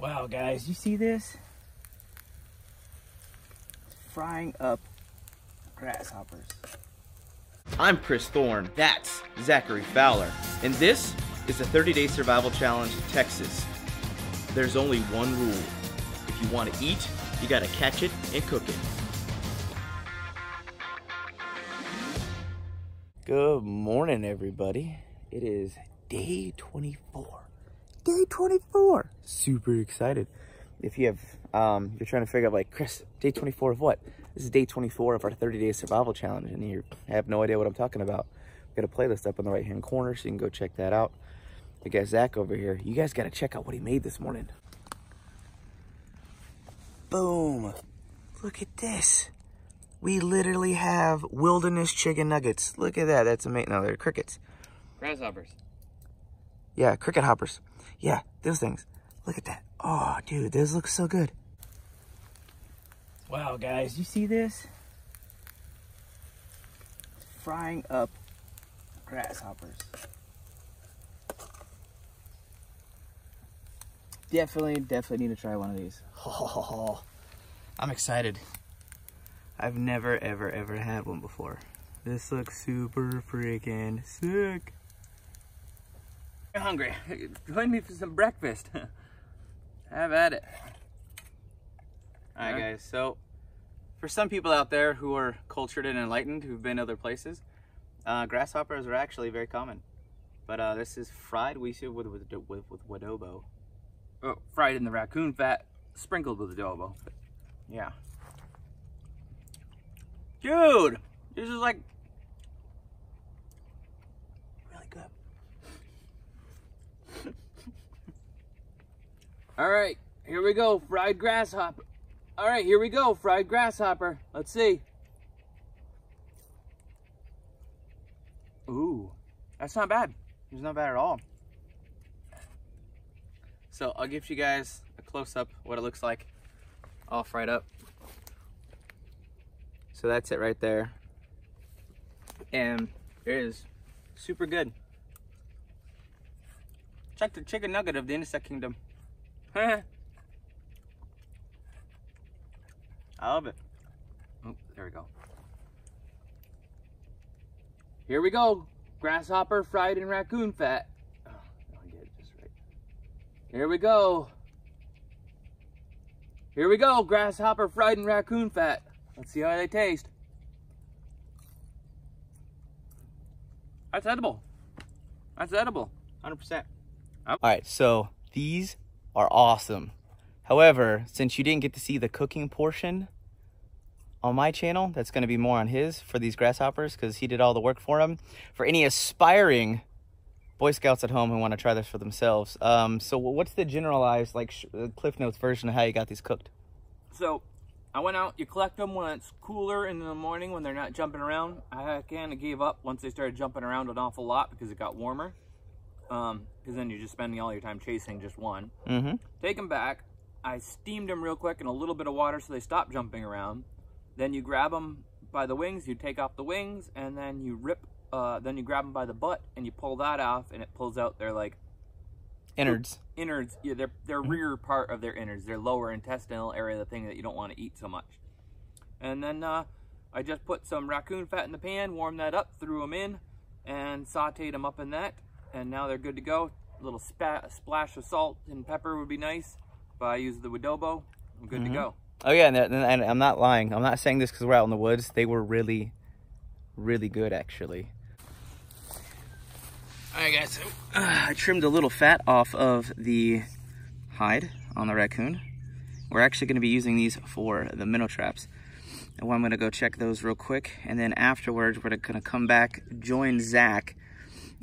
Wow, guys, you see this? Frying up grasshoppers. I'm Chris Thorn. That's Zachary Fowler. And this is the 30 Day Survival Challenge Texas. There's only one rule. If you want to eat, you gotta catch it and cook it. Good morning, everybody. It is day 24. Day 24. Super excited. If you have, um, you're trying to figure out like, Chris, day 24 of what? This is day 24 of our 30 day survival challenge, and you have no idea what I'm talking about. I've got a playlist up in the right hand corner, so you can go check that out. I got Zach over here. You guys got to check out what he made this morning. Boom. Look at this. We literally have wilderness chicken nuggets. Look at that. That's amazing. No, they're crickets. Grasshoppers. Yeah, cricket hoppers. Yeah, those things. Look at that. Oh, dude, this looks so good. Wow, guys, you see this? Frying up grasshoppers. Definitely, definitely need to try one of these. Oh, I'm excited. I've never, ever, ever had one before. This looks super freaking sick. I'm hungry. Join me for some breakfast. Have at it. All right, guys. So, for some people out there who are cultured and enlightened, who've been other places, uh, grasshoppers are actually very common. But uh, this is fried weesu with with with, with wadobo. Oh, fried in the raccoon fat, sprinkled with adobo. Yeah. Dude, this is like All right, here we go, fried grasshopper. All right, here we go, fried grasshopper. Let's see. Ooh, that's not bad. It's not bad at all. So I'll give you guys a close up what it looks like all fried up. So that's it right there. And it is super good. Check the chicken nugget of the Insect Kingdom. I love it. Oh, there we go. Here we go. Grasshopper fried in raccoon fat. Oh, I get it just right. Here we go. Here we go. Grasshopper fried in raccoon fat. Let's see how they taste. That's edible. That's edible. 100%. All right, so these are awesome. However, since you didn't get to see the cooking portion on my channel, that's going to be more on his for these grasshoppers because he did all the work for them. For any aspiring Boy Scouts at home who want to try this for themselves. Um, so what's the generalized, like, uh, Cliff Notes version of how you got these cooked? So, I went out, you collect them when it's cooler in the morning when they're not jumping around. I kind of gave up once they started jumping around an awful lot because it got warmer. Because then you're just spending all your time chasing just one. Mm-hmm. Take them back. I steamed them real quick in a little bit of water so they stop jumping around. Then you grab them by the wings, you take off the wings, and then you rip, uh, then you grab them by the butt and you pull that off and it pulls out their like Innards. innards, yeah, their their rear part of their innards, their lower intestinal area, the thing that you don't want to eat so much. And then uh, I just put some raccoon fat in the pan, warmed that up, threw them in, and sauteed them up in that. And now they're good to go. A little spa splash of salt and pepper would be nice. But I use the adobo. I'm good to go. Oh yeah, and, and I'm not lying. I'm not saying this because we're out in the woods. They were really, really good actually. All right, guys. So, uh, I trimmed a little fat off of the hide on the raccoon. We're actually going to be using these for the minnow traps. And well, I'm going to go check those real quick, and then afterwards we're going to come back, join Zach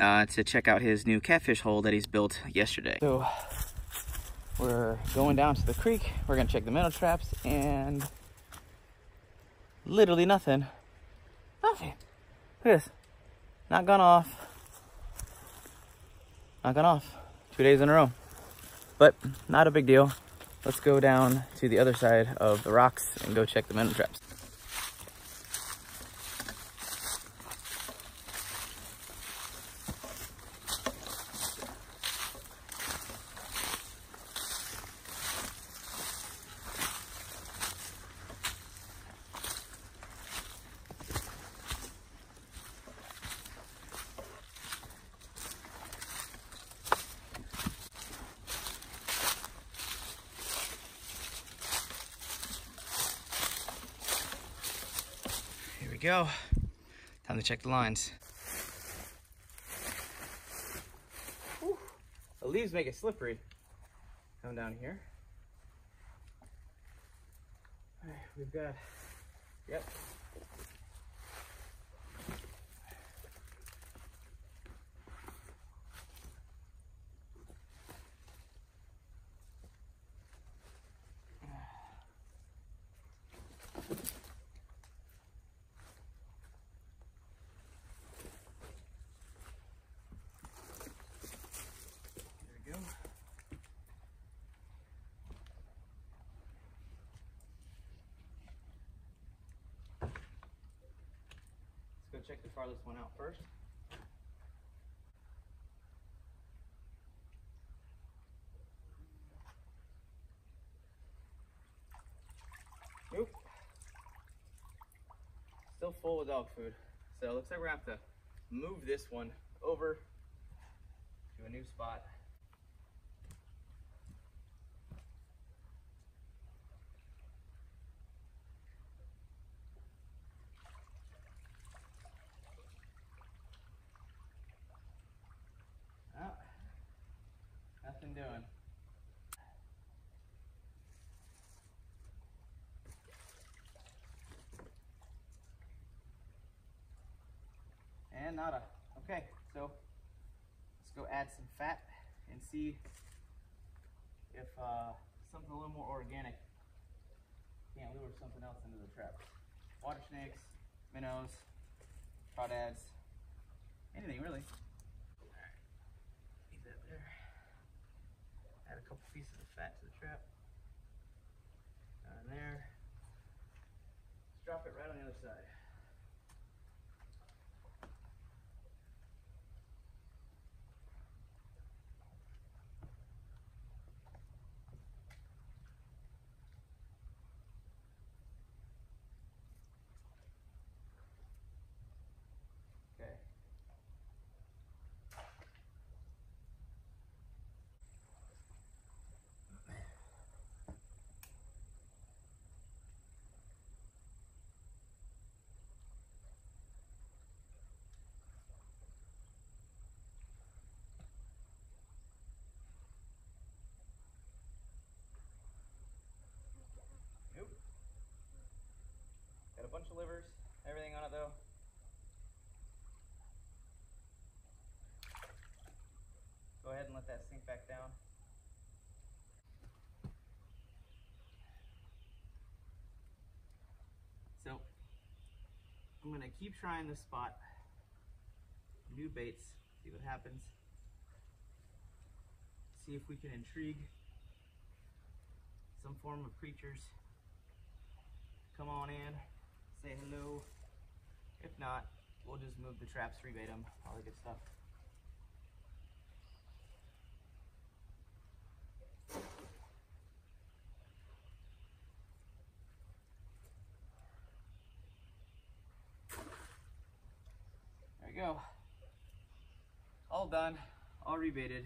uh, to check out his new catfish hole that he's built yesterday. So we're going down to the creek. We're gonna check the minnow traps and literally nothing. Nothing. Look at this. Not gone off. Not gone off. Two days in a row. But not a big deal. Let's go down to the other side of the rocks and go check the minnow traps. Go. Time to check the lines. Whew. The leaves make it slippery. Come down here. All right, we've got, yep, check the farthest one out first. Nope. Still full of dog food. So it looks like we're gonna have to move this one over to a new spot. Nothing doing. And nada. Okay, so let's go add some fat and see if uh, something a little more organic can't lure something else into the trap. Water snakes, minnows, crawdads, anything really. Alright. Add a couple pieces of fat to the trap. Down there. Let's drop it right on the other side. Bunch of livers, everything on it though. Go ahead and let that sink back down. So I'm gonna keep trying this spot, new baits, see what happens. See if we can intrigue some form of creatures. Come on in say hello. If not, we'll just move the traps, rebait them, all the good stuff. There we go. All done, all rebaited.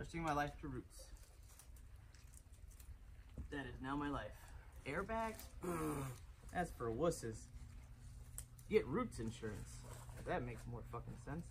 Trusting my life to roots. That is now my life. Airbags? That's for wusses. Get roots insurance. That makes more fucking sense.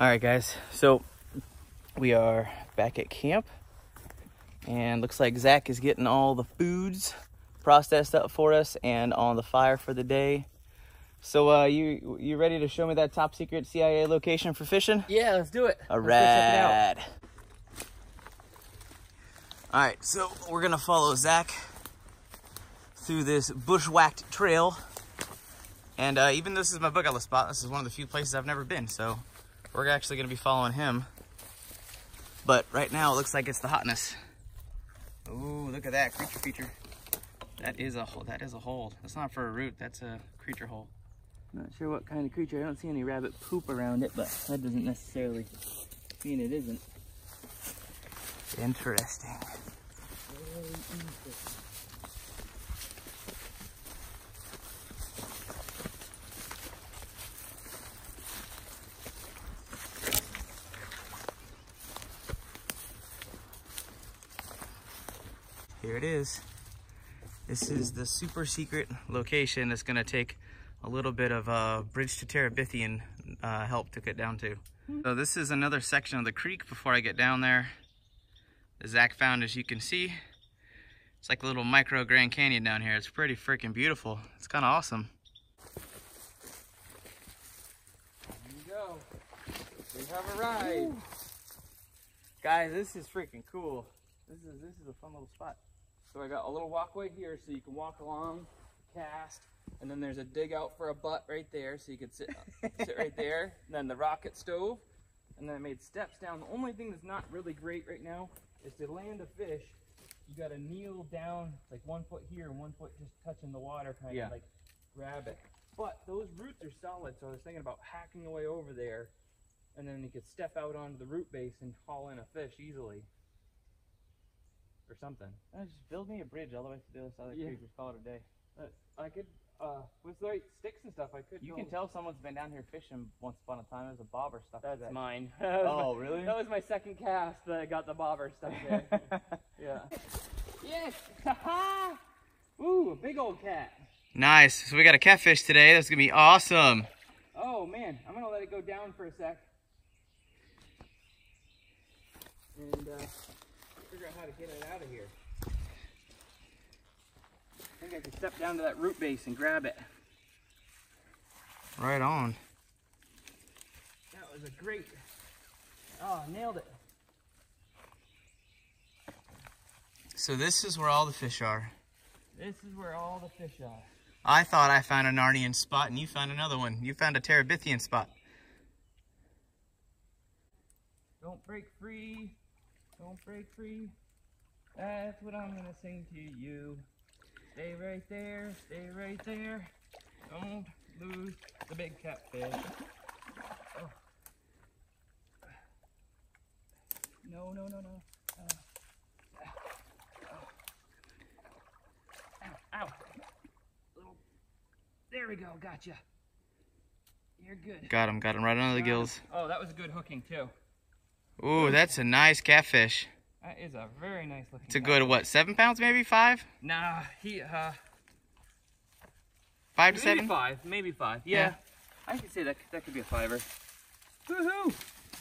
All right, guys. So we are back at camp, and looks like Zach is getting all the foods processed up for us and on the fire for the day. So uh, you you ready to show me that top secret CIA location for fishing? Yeah, let's do it. All Let's go check it out. right. All right, so we're gonna follow Zach through this bushwhacked trail, and uh, even though this is my bucket list spot, this is one of the few places I've never been. So we're actually gonna be following him. But right now, it looks like it's the hotness. Ooh, look at that creature feature. That is a hole. That is a hole. That's not for a root. That's a creature hole. Not sure what kind of creature. I don't see any rabbit poop around it, but that doesn't necessarily mean it isn't. Interesting. Here it is. This is the super secret location that's gonna take a little bit of uh, bridge to Terabithian uh, help to get down to. So this is another section of the creek before I get down there that Zach found as you can see. It's like a little micro Grand Canyon down here. It's pretty freaking beautiful. It's kind of awesome. Here we go. We have arrived. Guys, this is freaking cool. This is this is a fun little spot. So I got a little walkway here so you can walk along, cast, and then there's a dig out for a butt right there so you could sit sit right there. And then the rocket stove, and then I made steps down. The only thing that's not really great right now is to land a fish. You gotta kneel down like one foot here and one foot just touching the water, kind Yeah. of like grab it. But those roots are solid, so I was thinking about hacking away over there, and then you could step out onto the root base and haul in a fish easily. Or something. Uh, just build me a bridge all the way to the other side of the Yeah. creek. Just call it a day. But I could, uh, with the right sticks and stuff, I could. You go- can tell someone's been down here fishing once upon a time. There's a bobber stuck to That's that. mine. Oh, really? That was my second cast that I got the bobber stuck there. yeah. Yes! Ha Ooh, a big old cat. Nice. So we got a catfish today. That's gonna be awesome. Oh man, I'm gonna let it go down for a sec. And uh, figure out how to get it out of here. I think I can step down to that root base and grab it. Right on. That was a great. Oh, nailed it. So this is where all the fish are. This is where all the fish are. I thought I found a Narnian spot and you found another one. You found a Terabithian spot. Don't break free. Don't break free. That's what I'm gonna sing to you. Stay right there. Stay right there. Don't lose the big catfish. Oh. No, no, no, no. Uh, ow, ow. Little. There we go. Gotcha. You're good. Got him, got him right under the gills. Oh, that was a good hooking too. Ooh, that's a nice catfish. That is a very nice looking. It's a good, what, seven pounds maybe? Five? Nah, he uh Five to maybe seven? five, maybe five. Yeah. Yeah, I could say that that could be a fiver. Woohoo!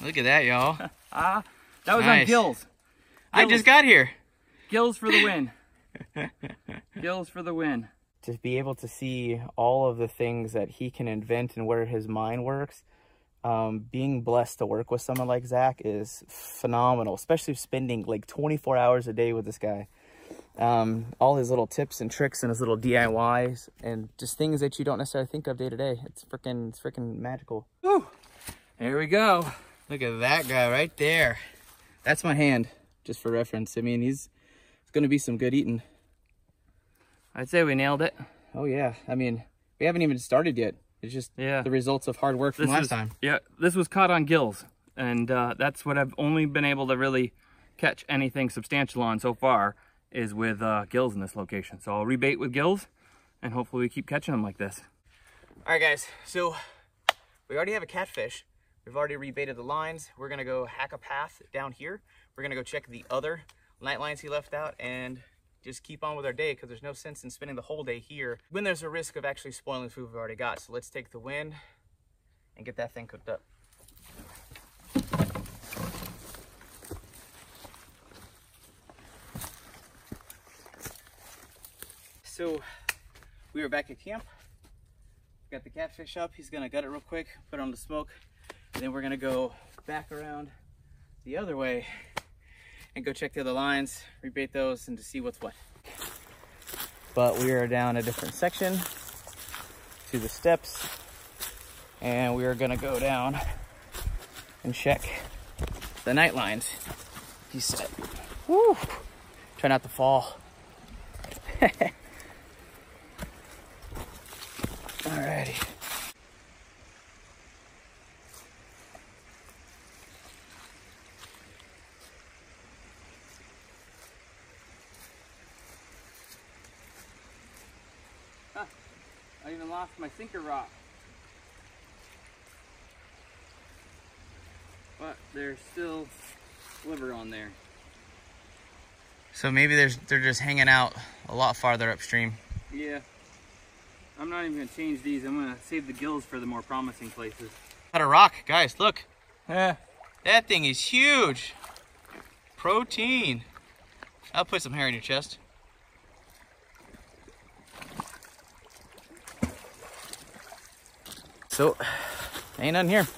Look at that, y'all. Ah, that was Nice. on gills. I just got here. Gills for the win. gills for the win. to be able to see all of the things that he can invent and where his mind works, um, being blessed to work with someone like Zach is phenomenal, especially spending like 24 hours a day with this guy. Um, all his little tips and tricks and his little DIYs and just things that you don't necessarily think of day to day. It's freaking, it's freaking magical. Woo! Here we go. Look at that guy right there. That's my hand, just for reference. I mean, he's it's gonna be some good eating. I'd say we nailed it. Oh yeah, I mean, we haven't even started yet. It's just Yeah. the results of hard work from This last is, time. Yeah, this was caught on gills, and uh, that's what I've only been able to really catch anything substantial on so far is with uh, gills in this location. So I'll rebait with gills, and hopefully we keep catching them like this. All right, guys. So we already have a catfish. We've already rebaited the lines. We're gonna go hack a path down here. We're gonna go check the other night lines he left out and just keep on with our day because there's no sense in spending the whole day here when there's a risk of actually spoiling the food we've already got. So let's take the wind and get that thing cooked up. So we are back at camp. Got the catfish up. He's gonna gut it real quick, put it on the smoke. And then we're gonna go back around the other way and go check the other lines, rebait those, and to see what's what. But we are down a different section to the steps, and we are gonna go down and check the night lines. He said, Woo! Try not to fall. I even lost my sinker rock. But there's still liver on there. So maybe there's they're just hanging out a lot farther upstream. Yeah. I'm not even gonna change these. I'm gonna save the gills for the more promising places. Got a rock, guys, look. Yeah. That thing is huge. Protein. I'll put some hair in your chest. So, ain't nothing here. So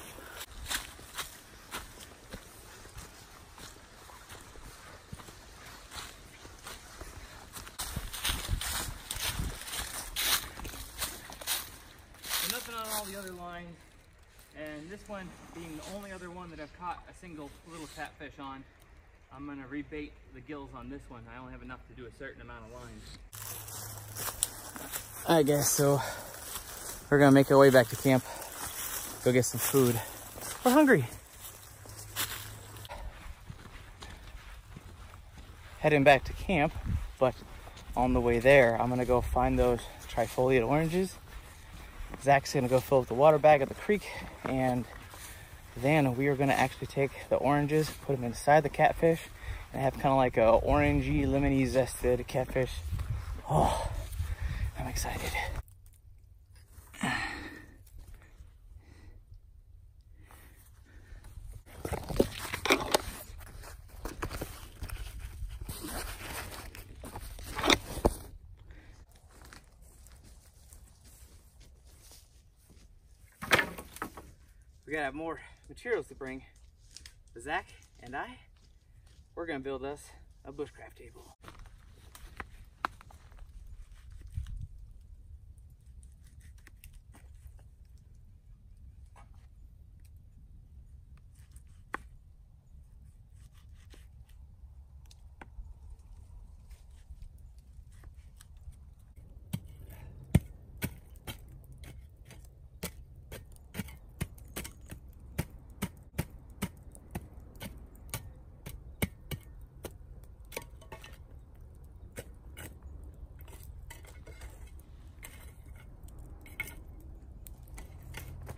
nothing on all the other lines. And this one being the only other one that I've caught a single little catfish on, I'm gonna rebait the gills on this one. I only have enough to do a certain amount of lines. I guess so. We're gonna make our way back to camp. Go get some food. We're hungry. Heading back to camp, but on the way there, I'm gonna go find those trifoliate oranges. Zach's gonna go fill up the water bag at the creek, and then we are gonna actually take the oranges, put them inside the catfish, and have kind of like a orangey, lemony zested catfish. Oh, I'm excited. More materials to bring. Zach and I, we're gonna build us a bushcraft table.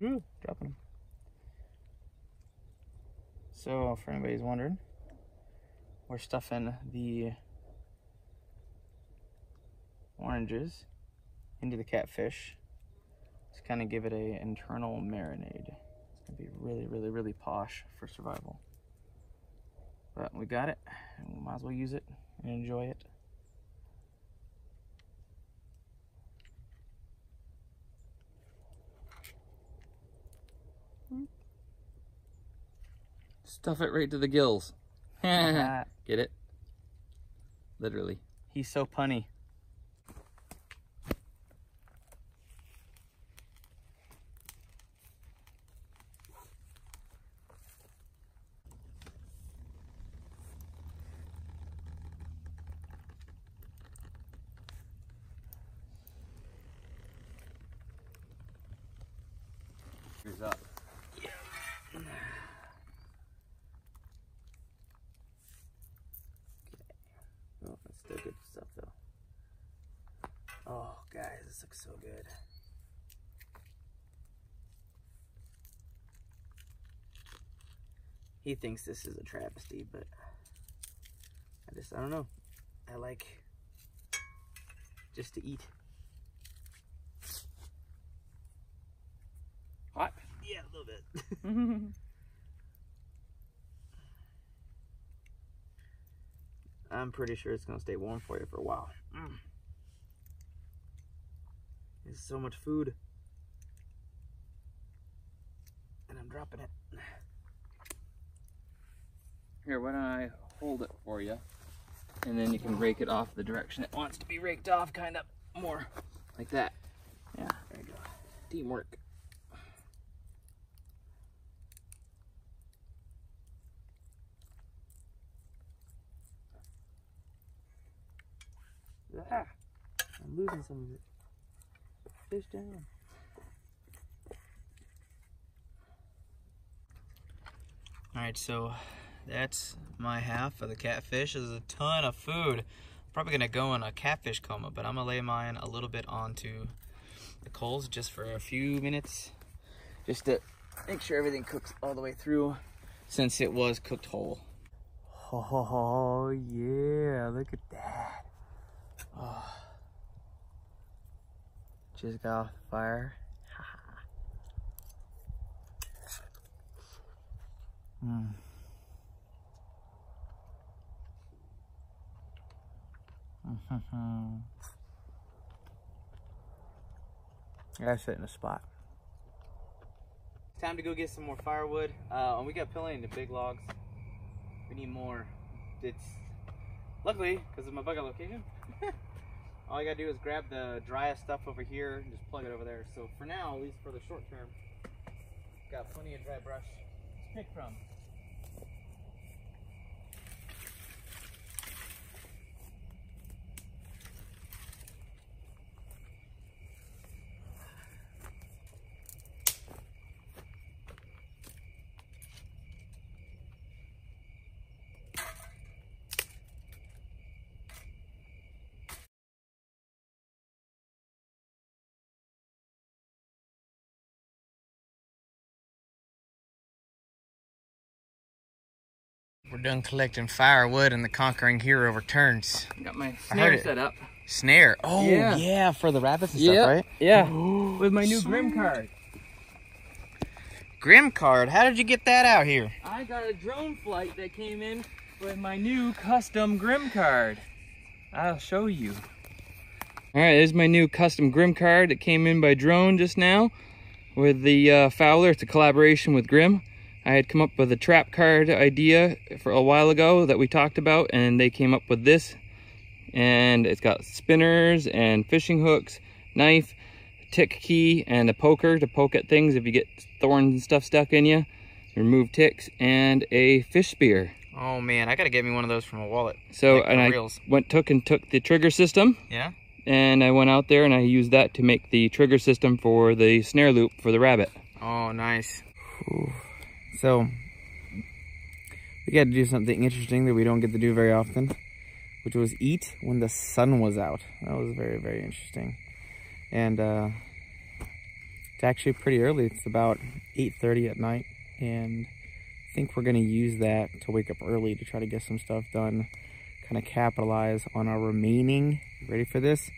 Ooh, dropping them. So, for anybody's wondering, we're stuffing the oranges into the catfish to kind of give it a internal marinade. It's gonna be really, really, really posh for survival. But we got it, and we might as well use it and enjoy it. Stuff it right to the gills. Get it? Literally. He's so punny. Here's up. Oh, that's still good stuff though. Oh, guys, this looks so good. He thinks this is a travesty, but I just, I don't know. I like just to eat. Hot? Yeah, a little bit. I'm pretty sure it's gonna stay warm for you for a while. Mm. There's so much food. and I'm dropping it. Here, why don't I hold it for you? And then you can rake it off the direction it wants to be raked off, kind of more like that. Yeah, there you go. Teamwork. Ah, I'm losing some of it. Fish down. All right, so that's my half of the catfish. This is a ton of food. I'm Probably gonna go in a catfish coma, but I'm gonna lay mine a little bit onto the coals just for a few minutes, just to make sure everything cooks all the way through, since it was cooked whole. Oh yeah, look at that. Oh. Just got off the fire. mm. Mm-hmm. Gotta sit in a spot. Time to go get some more firewood. Uh, and we got of the big logs. We need more. It's luckily because of my bug location. all you gotta do is grab the driest stuff over here and just plug it over there. So for now, at least for the short term, got plenty of dry brush to pick from. We're done collecting firewood and the conquering hero returns. Got my snare set up. Snare. Oh Yeah. yeah, for the rabbits and Yeah, stuff, right? yeah. With my new Grim card. Grim card. How did you get that out here? I got a drone flight that came in with my new custom Grim card. I'll show you. All right, there's my new custom Grim card that came in by drone just now with the uh, Fowler. It's a collaboration with Grim. I had come up with a trap card idea for a while ago that we talked about, and they came up with this. And it's got spinners and fishing hooks, knife, tick key, and a poker to poke at things if you get thorns and stuff stuck in you. Remove ticks, and a fish spear. Oh man, I gotta get me one of those from a wallet. So, Like and I reels. went, took and took the trigger system, Yeah. and I went out there and I used that to make the trigger system for the snare loop for the rabbit. Oh, nice. So, we got to do something interesting that we don't get to do very often, which was eat when the sun was out. That was very, very interesting. And uh, it's actually pretty early. It's about 8.30 at night, and I think we're going to use that to wake up early to try to get some stuff done, kind of capitalize on our remaining, ready for this?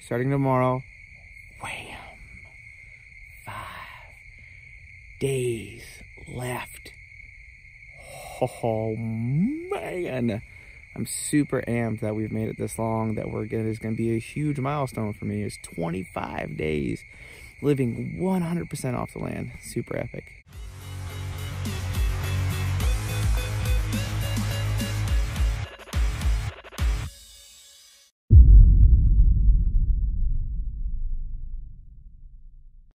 Starting tomorrow, wham, five days left. Oh man, I'm super amped that we've made it this long. That we're gonna is gonna be a huge milestone for me. It's 25 days living 100% off the land. Super epic.